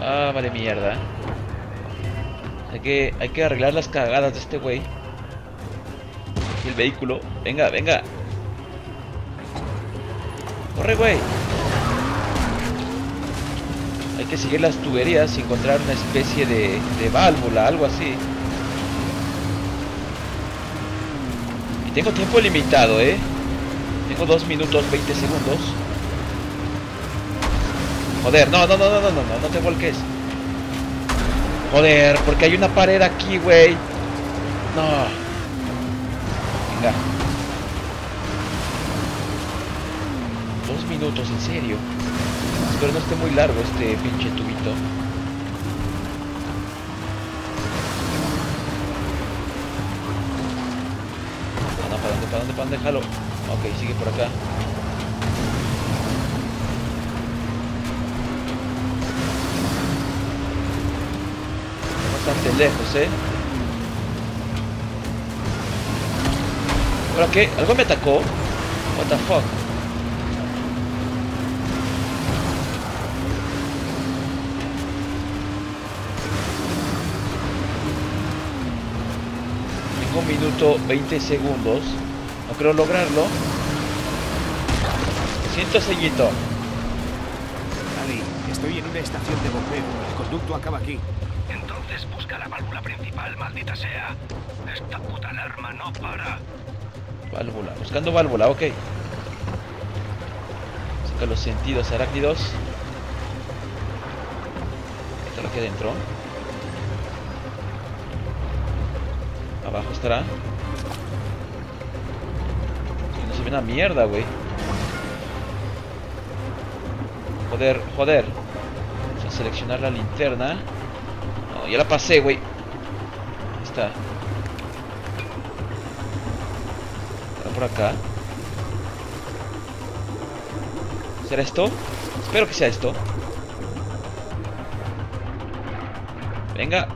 Ah, vale mierda. Hay que, hay que arreglar las cagadas de este güey. El vehículo. Venga, venga. Corre, güey. Hay que seguir las tuberías y encontrar una especie de, de válvula, algo así. Y tengo tiempo limitado, ¿eh? Tengo 2 minutos 20 segundos. Joder, no, no, no, no, no, no, no, te volques. Joder, porque hay una pared aquí, güey. No. Venga. Dos minutos, en serio. Espero no esté muy largo este pinche tubito. Ah, no, ¿para dónde, para dónde, para dónde? Jalo. Ok, sigue por acá. Bastante lejos, ¿eh? ¿Ahora qué? ¿Algo me atacó? What the fuck? Tengo un minuto 20 segundos. No creo lograrlo. Siento sellito. Ali, estoy en una estación de bombeo. El conducto acaba aquí. Busca la válvula principal, maldita sea. Esta puta alarma no para. Válvula. Buscando válvula, ok. Saca los sentidos arácnidos. Está aquí adentro. Abajo estará. No se ve una mierda, güey. Joder, joder. Vamos a seleccionar la linterna. Ya la pasé, güey. Está. Está por acá. ¿Será esto? Espero que sea esto. Venga.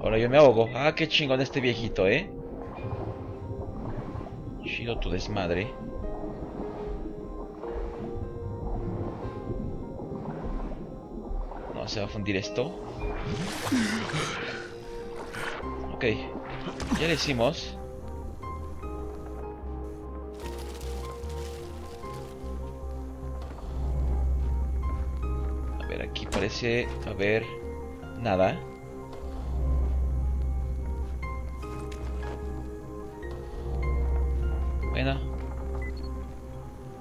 Ahora yo me ahogo. Ah, qué chingón este viejito, ¿eh? Chido tu desmadre. No, se va a fundir esto. Ok. Ya le hicimos. A ver, aquí parece haber nada.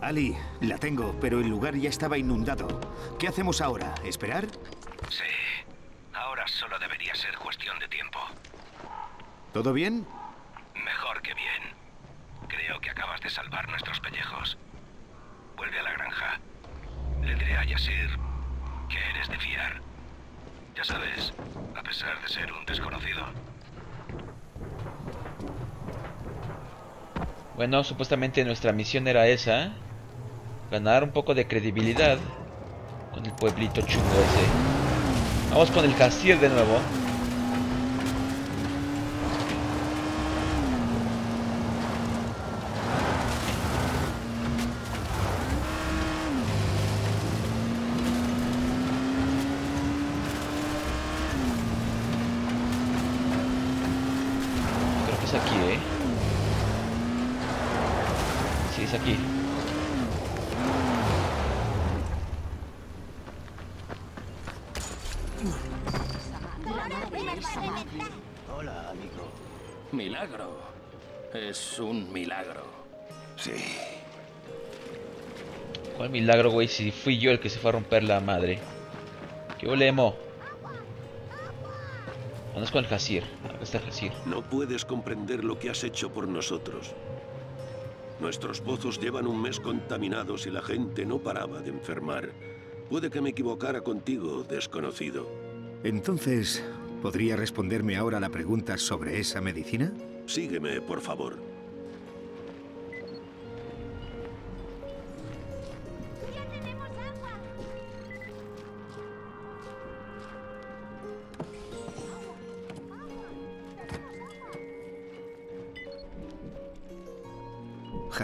Ali, la tengo, pero el lugar ya estaba inundado. ¿Qué hacemos ahora? ¿Esperar? Sí. Ahora solo debería ser cuestión de tiempo. ¿Todo bien? Mejor que bien. Creo que acabas de salvar nuestros pellejos. Vuelve a la granja. Le diré a Yasir que eres de fiar. Ya sabes, a pesar de ser un desconocido. Bueno, supuestamente nuestra misión era esa. Ganar un poco de credibilidad con el pueblito chungo ese. Vamos con el Castillo de nuevo. Creo que es aquí, ¿eh? Sí, es aquí. Milagro. Sí. ¿Cuál milagro, güey? Si fui yo el que se fue a romper la madre. ¿Qué olemo? Conozco al Hasir. Acá está el Hasir. No puedes comprender lo que has hecho por nosotros. Nuestros pozos llevan un mes contaminados y la gente no paraba de enfermar. Puede que me equivocara contigo, desconocido. Entonces, ¿podría responderme ahora la pregunta sobre esa medicina? Sígueme, por favor.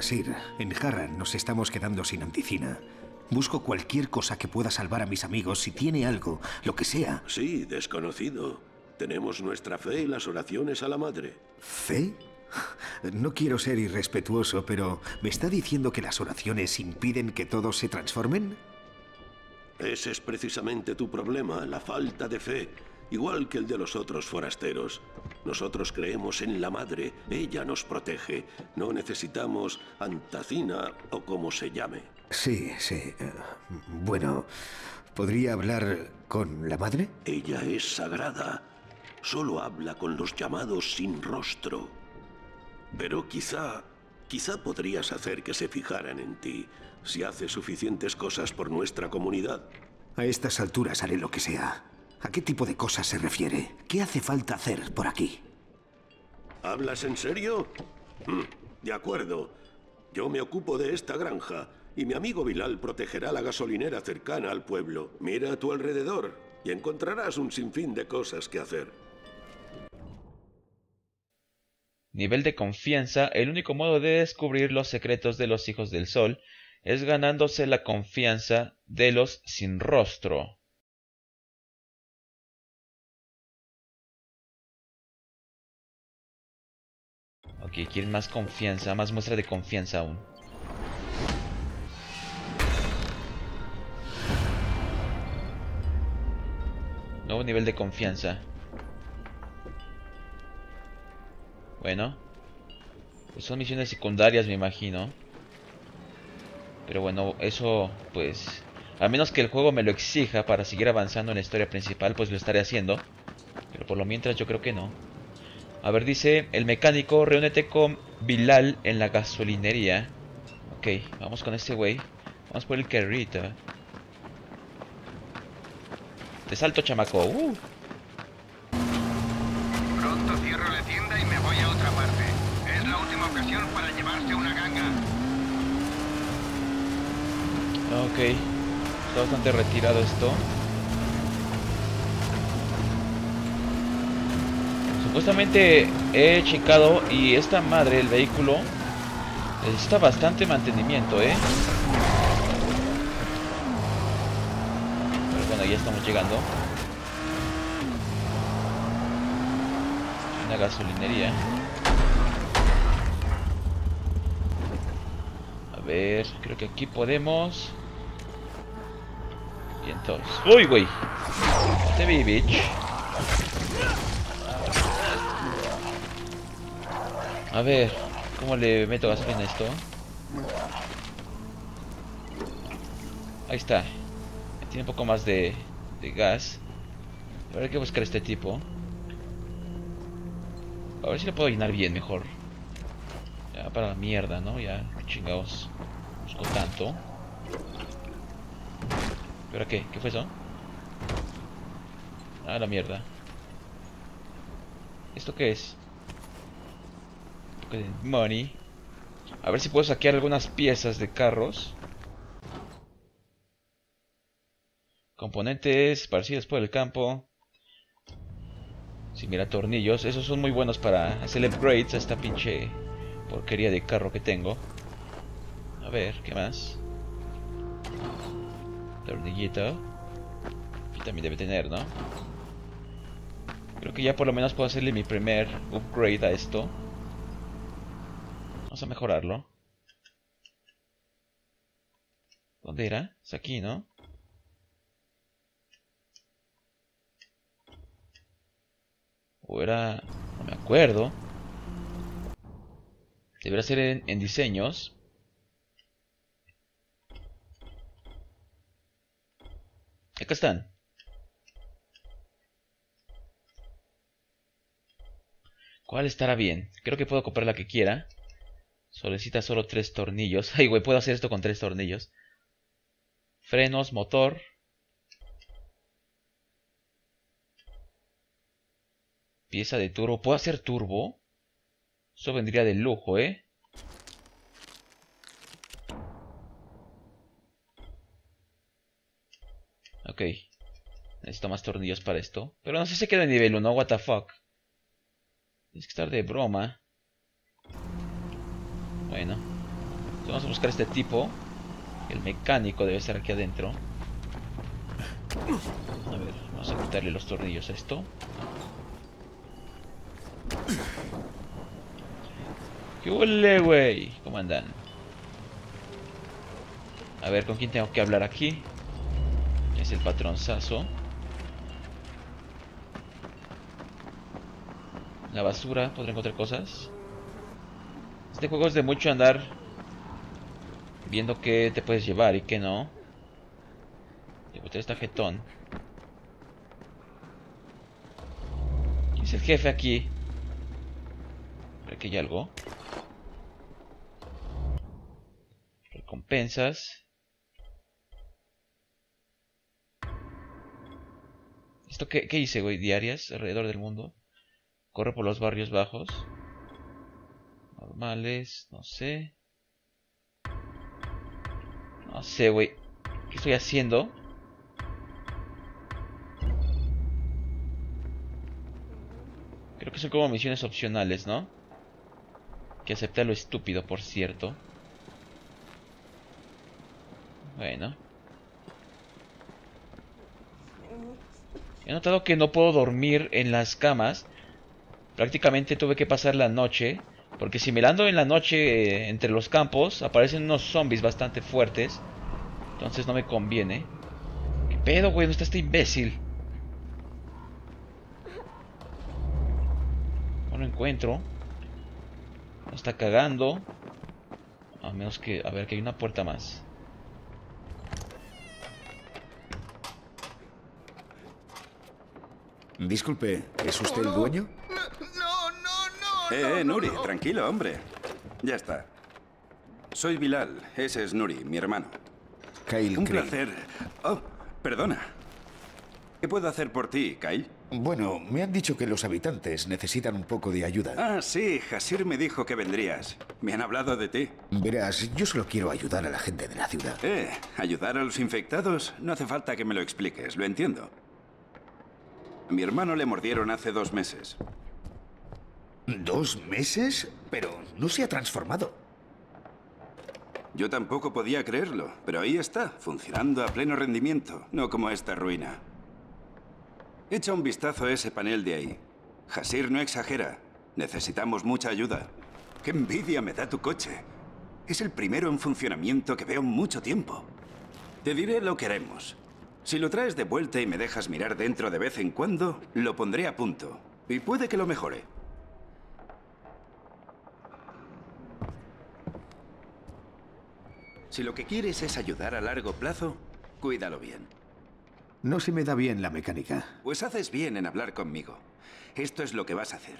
Hasir, en Harran nos estamos quedando sin anticina. Busco cualquier cosa que pueda salvar a mis amigos si tiene algo, lo que sea. Sí, desconocido. Tenemos nuestra fe y las oraciones a la madre. ¿Fe? No quiero ser irrespetuoso, pero ¿me está diciendo que las oraciones impiden que todos se transformen? Ese es precisamente tu problema, la falta de fe, igual que el de los otros forasteros. Nosotros creemos en la madre, ella nos protege. No necesitamos antacina o como se llame. Sí, sí. Eh, bueno, ¿podría hablar con la madre? Ella es sagrada. Solo habla con los llamados sin rostro. Pero quizá, quizá podrías hacer que se fijaran en ti si haces suficientes cosas por nuestra comunidad. A estas alturas haré lo que sea. ¿A qué tipo de cosas se refiere? ¿Qué hace falta hacer por aquí? ¿Hablas en serio? Mm, de acuerdo. Yo me ocupo de esta granja y mi amigo Bilal protegerá la gasolinera cercana al pueblo. Mira a tu alrededor y encontrarás un sinfín de cosas que hacer. Nivel de confianza. El único modo de descubrir los secretos de los hijos del sol es ganándose la confianza de los sin rostro. Ok, quieren más confianza, más muestra de confianza aún. Nuevo nivel de confianza. Bueno. Pues son misiones secundarias, me imagino. Pero bueno, eso pues... A menos que el juego me lo exija para seguir avanzando en la historia principal, pues lo estaré haciendo. Pero por lo mientras yo creo que no. A ver, dice el mecánico, reúnete con Bilal en la gasolinería. Ok, vamos con este güey. Vamos por el carrito. Te salto, chamaco. Uh. Pronto cierro la tienda y me voy a otra parte. Es la última ocasión para llevarse una ganga. Ok. Está bastante retirado esto. Supuestamente he checado y esta madre, el vehículo, necesita bastante mantenimiento, ¿eh? Bueno, ya estamos llegando. Una gasolinería. A ver, creo que aquí podemos. Y entonces. ¡Uy, güey! Te vi. A ver, ¿cómo le meto gasolina a esto? Ahí está. Tiene un poco más de, gas. Ahora hay que buscar a este tipo. A ver si le puedo llenar bien mejor. Ya para la mierda, ¿no? Ya, chingados. Busco tanto. ¿Pero qué? ¿Qué fue eso? Ah, la mierda. ¿Esto qué es? Money. A ver si puedo saquear algunas piezas de carros. Componentes esparcidos por el campo. Si mira tornillos, esos son muy buenos para hacer upgrades a esta pinche porquería de carro que tengo. A ver, ¿qué más? Tornillito. Y también debe tener, ¿no? Creo que ya por lo menos puedo hacerle mi primer upgrade a esto. A mejorarlo. ¿Dónde era? Es aquí, ¿no? O era... No me acuerdo. Debería ser en, en diseños. Acá están. ¿Cuál estará bien? Creo que puedo comprar la que quiera. Solicita solo tres tornillos. Ay, güey, puedo hacer esto con tres tornillos. Frenos, motor. Pieza de turbo. ¿Puedo hacer turbo? Eso vendría de lujo, ¿eh? Ok. Necesito más tornillos para esto. Pero no sé si queda en nivel 1. What the fuck. Tienes que estar de broma. Bueno. Vamos a buscar a este tipo. El mecánico debe estar aquí adentro. A ver, vamos a quitarle los tornillos a esto. ¿Qué huele, güey? ¿Cómo andan? A ver, ¿con quién tengo que hablar aquí? Es el patronzazo. La basura, podré encontrar cosas. Este juego es de mucho andar viendo qué te puedes llevar y qué no. Llevo esta jetón. Es el jefe aquí. Aquí hay algo. Recompensas. ¿Esto qué, qué hice, güey? Diarias alrededor del mundo. Corre por los barrios bajos. Normales, no sé. No sé, güey. ¿Qué estoy haciendo? Creo que son como misiones opcionales, ¿no? Que acepta lo estúpido, por cierto. Bueno. He notado que no puedo dormir en las camas. Prácticamente tuve que pasar la noche. Porque si me lando en la noche eh, entre los campos, aparecen unos zombies bastante fuertes. Entonces no me conviene. ¿Qué pedo, güey? ¿Dónde está este imbécil? No lo encuentro. No está cagando. A menos que... A ver, que hay una puerta más. Disculpe, ¿es usted el dueño? Eh, eh, no, Nuri, no. tranquilo, hombre. Ya está. Soy Bilal, ese es Nuri, mi hermano. Kyle Un placer. Oh, perdona. ¿Qué puedo hacer por ti, Kyle? Bueno, me han dicho que los habitantes necesitan un poco de ayuda. Ah, sí, Hasir me dijo que vendrías. Me han hablado de ti. Verás, yo solo quiero ayudar a la gente de la ciudad. Eh, ayudar a los infectados no hace falta que me lo expliques, lo entiendo. A mi hermano le mordieron hace dos meses. ¿Dos meses? Pero no se ha transformado. Yo tampoco podía creerlo, pero ahí está, funcionando a pleno rendimiento, no como esta ruina. Echa un vistazo a ese panel de ahí. Hasir no exagera. Necesitamos mucha ayuda. ¡Qué envidia me da tu coche! Es el primero en funcionamiento que veo en mucho tiempo. Te diré lo que haremos. Si lo traes de vuelta y me dejas mirar dentro de vez en cuando, lo pondré a punto. Y puede que lo mejore. Si lo que quieres es ayudar a largo plazo, cuídalo bien. No se me da bien la mecánica. Pues haces bien en hablar conmigo. Esto es lo que vas a hacer.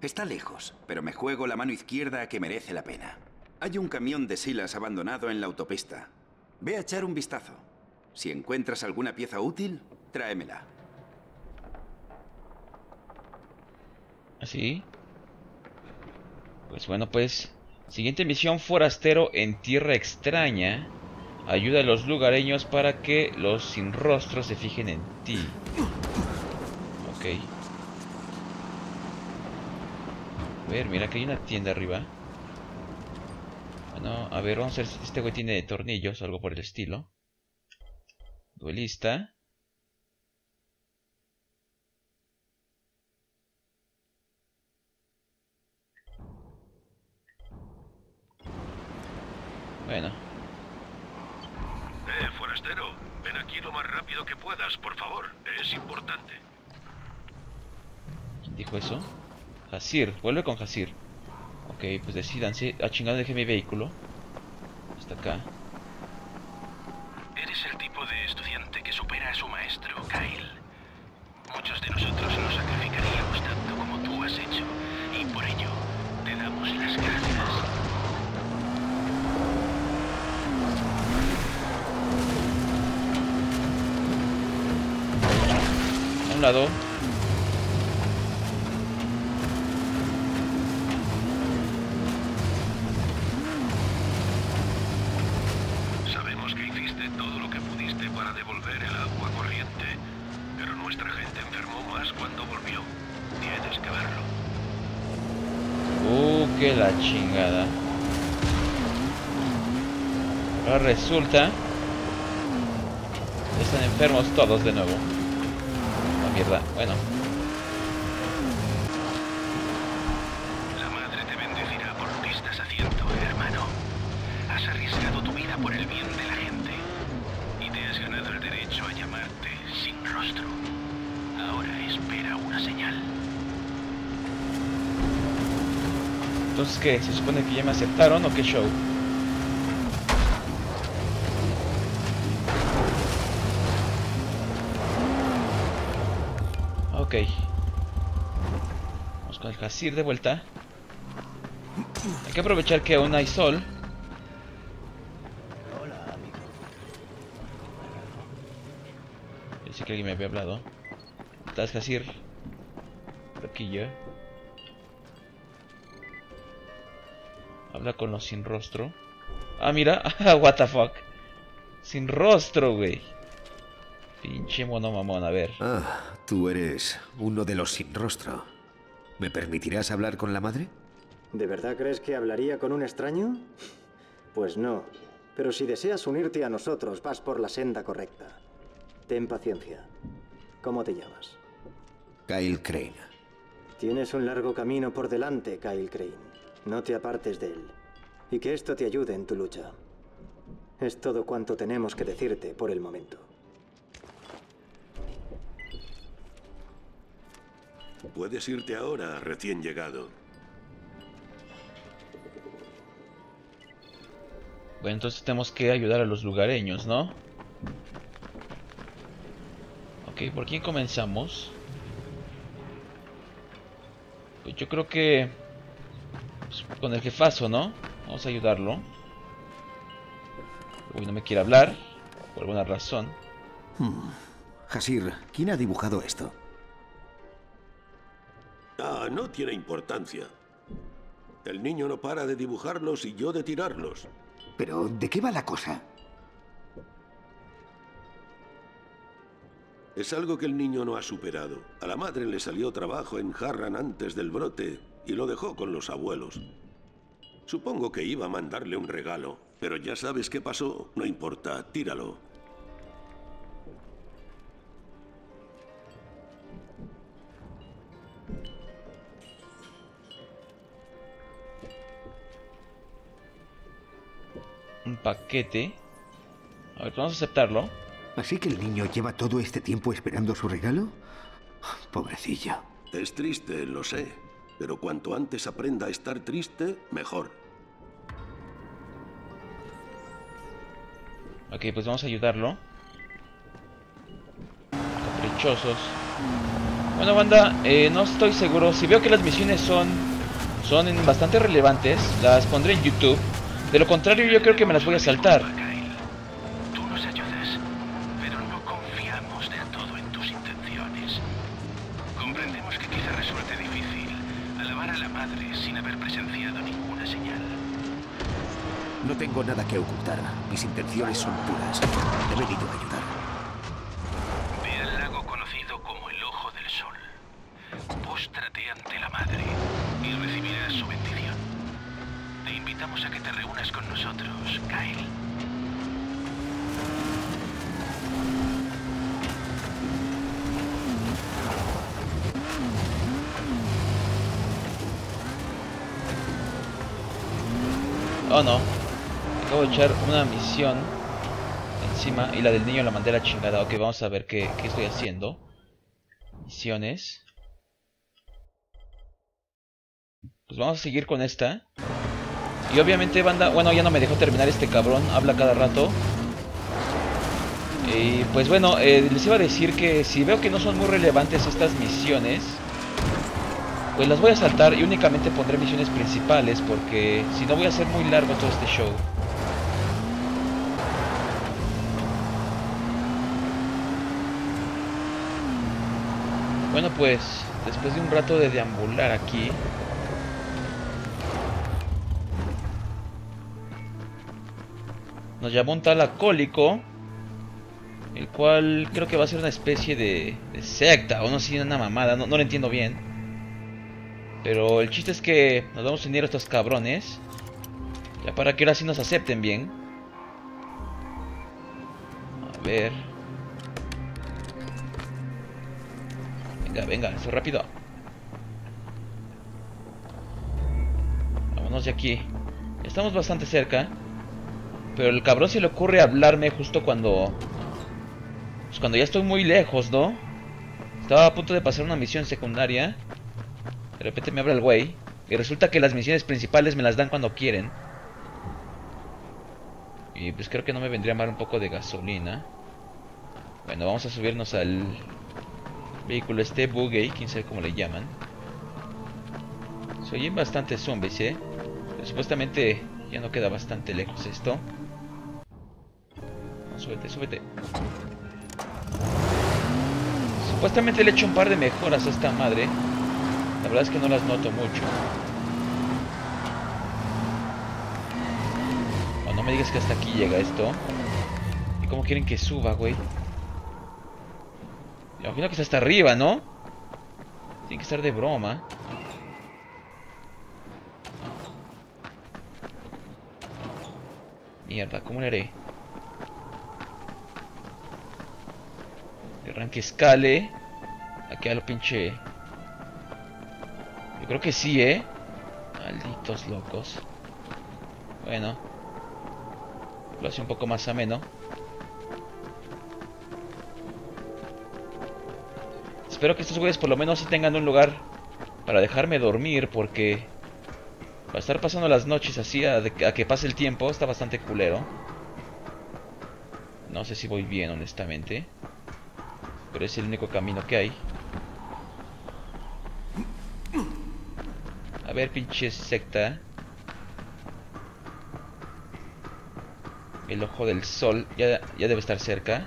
Está lejos, pero me juego la mano izquierda a que merece la pena. Hay un camión de silas abandonado en la autopista. Ve a echar un vistazo. Si encuentras alguna pieza útil, tráemela. ¿Así? Pues bueno, pues... Siguiente misión, forastero en tierra extraña. Ayuda a los lugareños para que los sin rostro se fijen en ti. Ok. A ver, mira que hay una tienda arriba. Bueno, a ver, vamos a ver si este güey tiene tornillos algo por el estilo. Duelista. Bueno, Eh, forastero, ven aquí lo más rápido que puedas, por favor. Es importante. ¿quién dijo eso? Hasir, vuelve con Hasir. Ok, pues decidanse. A chingada dejé mi vehículo. Hasta acá. Devolver el agua corriente, pero nuestra gente enfermó más cuando volvió. Tienes que verlo. Uh, que la chingada. Ahora resulta... Están enfermos todos de nuevo. La mierda. Bueno. ¿Se supone que ya me aceptaron o qué show? Ok. Vamos con el Hasir de vuelta. Hay que aprovechar que aún hay sol. Pensé que alguien me había hablado. ¿Estás Hasir? Loquillo. Habla con los sin rostro. Ah, mira. What the fuck. Sin rostro, güey. Pinche mono mamón, a ver. Ah, tú eres uno de los sin rostro. ¿Me permitirás hablar con la madre? ¿De verdad crees que hablaría con un extraño? Pues no. Pero si deseas unirte a nosotros, vas por la senda correcta. Ten paciencia. ¿Cómo te llamas? Kyle Crane. Tienes un largo camino por delante, Kyle Crane. No te apartes de él. Y que esto te ayude en tu lucha. Es todo cuanto tenemos que decirte por el momento. Puedes irte ahora, recién llegado. Bueno, entonces tenemos que ayudar a los lugareños, ¿no? Ok, ¿por quién comenzamos? Pues yo creo que... pues, con el jefazo, ¿no? Vamos a ayudarlo. Uy, no me quiere hablar. Por alguna razón. Hasir, ¿quién ha dibujado esto? Ah, no tiene importancia. El niño no para de dibujarlos y yo de tirarlos. Pero, ¿de qué va la cosa? Es algo que el niño no ha superado. A la madre le salió trabajo en Harran antes del brote y lo dejó con los abuelos. Supongo que iba a mandarle un regalo, pero ya sabes qué pasó. No importa, tíralo. Un paquete. A ver, vamos a aceptarlo. ¿Así que el niño lleva todo este tiempo esperando su regalo? Pobrecillo. Es triste, lo sé. Pero cuanto antes aprenda a estar triste, mejor. Ok, pues vamos a ayudarlo. Caprichosos. Bueno, banda, eh, no estoy seguro. Si veo que las misiones son, son bastante relevantes, las pondré en YouTube. De lo contrario, yo creo que me las voy a saltar. Mis intenciones son puras. He venido a ayudar. Ve al lago conocido como el Ojo del Sol. Póstrate ante la madre y recibirás su bendición. Te invitamos a que te reúnas con nosotros, Kyle. Oh no. Acabo de echar una misión encima y la del niño la mandé a la chingada. Ok, vamos a ver qué, qué estoy haciendo. Misiones. Pues vamos a seguir con esta. Y obviamente banda... Bueno, ya no me dejó terminar este cabrón. Habla cada rato. Y pues bueno, eh, les iba a decir que si veo que no son muy relevantes estas misiones, pues las voy a saltar y únicamente pondré misiones principales porque si no voy a hacer muy largo todo este show. Bueno pues, después de un rato de deambular aquí, nos llamó un tal acólico, el cual creo que va a ser una especie de, de secta o no sé, una mamada, no, no lo entiendo bien. Pero el chiste es que nos vamos a unir a estos cabrones. Ya para que ahora sí nos acepten bien. A ver. Venga, venga, eso rápido. Vámonos de aquí. Estamos bastante cerca. Pero el cabrón se le ocurre hablarme justo cuando... Pues cuando ya estoy muy lejos, ¿no? Estaba a punto de pasar una misión secundaria. De repente me abre el güey. Y resulta que las misiones principales me las dan cuando quieren. Y pues creo que no me vendría mal un poco de gasolina. Bueno, vamos a subirnos al vehículo este buggy, quién sabe cómo le llaman. Se oyen bastante zombies, ¿eh? supuestamente ya no queda bastante lejos esto. Súbete, súbete. Supuestamente le he hecho un par de mejoras a esta madre. La verdad es que no las noto mucho. no me digas que hasta aquí llega esto. ¿Y cómo quieren que suba, güey? Me imagino que está hasta arriba, ¿no? Tiene que estar de broma. Mierda, ¿cómo le haré? Arranque escale. Aquí a lo pinche. Yo creo que sí, ¿eh? Malditos locos. Bueno. Lo hace un poco más ameno. Espero que estos güeyes por lo menos sí tengan un lugar para dejarme dormir porque... Para estar pasando las noches así a, que pase el tiempo está bastante culero. No sé si voy bien, honestamente. Pero es el único camino que hay. A ver, pinche secta. El ojo del sol ya, ya debe estar cerca.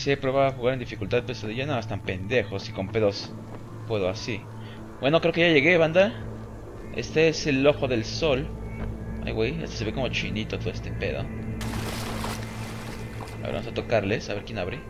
Dice, prueba a jugar en dificultad pesadilla. No, están pendejos y con pedos puedo así. Bueno, creo que ya llegué, banda. Este es el ojo del sol. Ay, güey, este se ve como chinito todo este pedo. Ahora vamos a tocarles, a ver quién abre.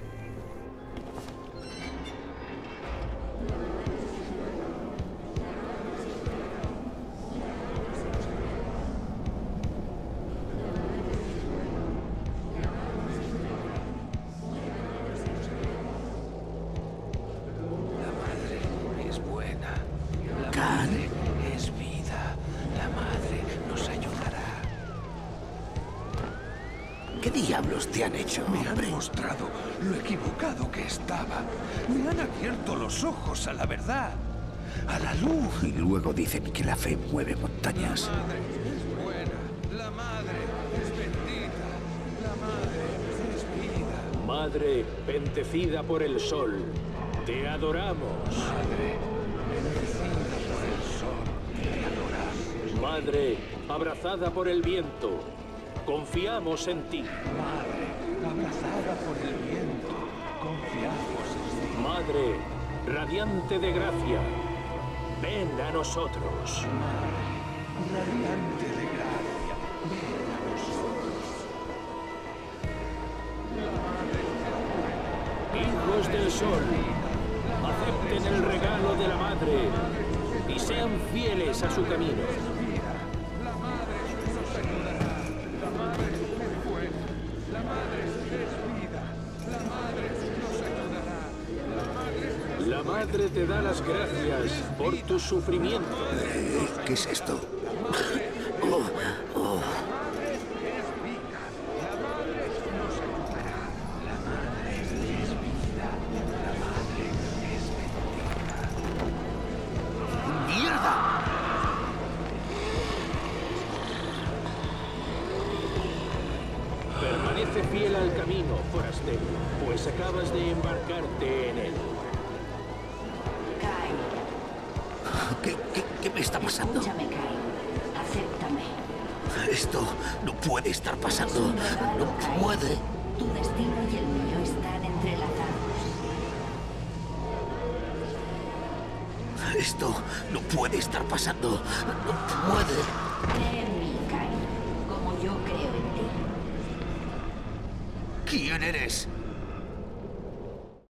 Dicen que la fe mueve montañas. La madre es buena, la madre es bendita, la madre es vida. Madre bendecida por el sol, te adoramos. Madre bendecida por el sol, te adoramos. Madre abrazada por el viento, confiamos en ti. Madre abrazada por el viento, confiamos en ti. Madre radiante de gracia, ven a nosotros. Radiante de gracia, ven a nosotros. Hijos del sol, acepten el regalo de la madre y sean fieles a su camino. Madre te da las gracias por tu sufrimiento. ¿Qué es esto? Pasando? escúchame, Kai. Acéptame. Esto no puede estar pasando. No puede. Tu destino y el mío están entrelazados. Esto no puede estar pasando. No puede. Cree en mí, Kai, como yo creo en ti. ¿Quién eres?